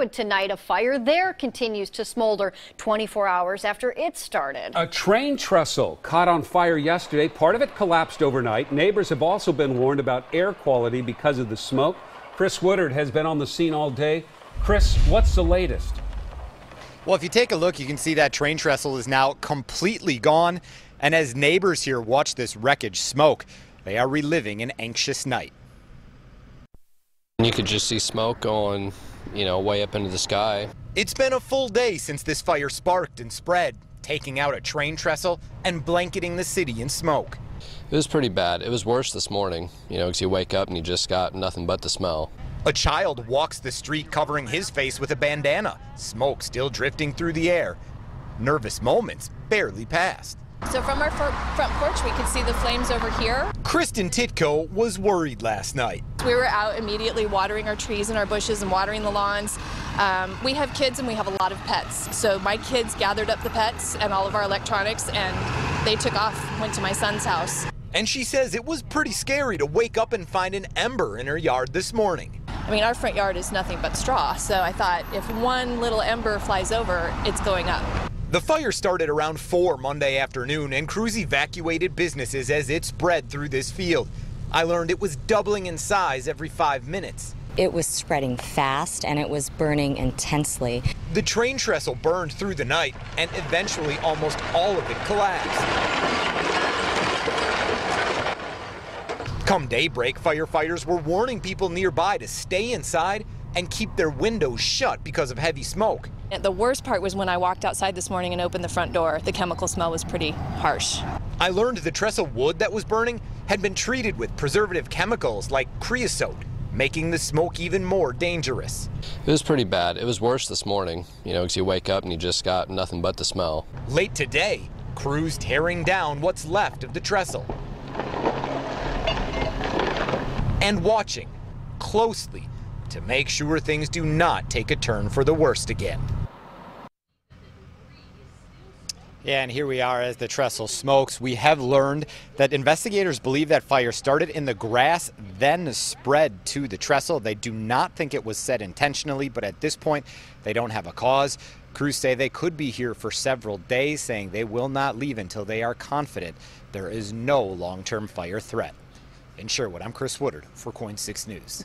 Sherwood tonight. A fire there continues to smolder 24 hours after it started. A train trestle caught on fire yesterday. Part of it collapsed overnight. Neighbors have also been warned about air quality because of the smoke. Chris Woodard has been on the scene all day. Chris, what's the latest? Well, if you take a look, you can see that train trestle is now completely gone. And as neighbors here watch this wreckage smoke, they are reliving an anxious night. You could just see smoke going, you know, way up into the sky. It's been a full day since this fire sparked and spread, taking out a train trestle and blanketing the city in smoke. It was pretty bad. It was worse this morning, you know, because you wake up and you just got nothing but the smell. A child walks the street covering his face with a bandana, smoke still drifting through the air. Nervous moments barely passed. So from our front porch, we could see the flames over here. Kristen Titko was worried last night. We were out immediately watering our trees and our bushes and watering the lawns. Um, we have kids and we have a lot of pets. So my kids gathered up the pets and all of our electronics and they took off, went to my son's house. And she says it was pretty scary to wake up and find an ember in her yard this morning. I mean, our front yard is nothing but straw, so I thought if one little ember flies over, it's going up. The fire started around 4 Monday afternoon, and crews evacuated businesses as it spread through this field. I learned it was doubling in size every five minutes. It was spreading fast and it was burning intensely. The train trestle burned through the night, and eventually almost all of it collapsed. Come daybreak, firefighters were warning people nearby to stay inside and keep their windows shut because of heavy smoke. The worst part was when I walked outside this morning and opened the front door. The chemical smell was pretty harsh. I learned the trestle wood that was burning had been treated with preservative chemicals like creosote, making the smoke even more dangerous. It was pretty bad. It was worse this morning, you know, because you wake up and you just got nothing but the smell. Late today, crews tearing down what's left of the trestle. And watching closely to make sure things do not take a turn for the worst again. Yeah, and here we are as the trestle smokes. We have learned that investigators believe that fire started in the grass, then spread to the trestle. They do not think it was set intentionally, but at this point, they don't have a cause. Crews say they could be here for several days, saying they will not leave until they are confident there is no long term fire threat. In Sherwood, I'm Chris Woodard for KOIN 6 News.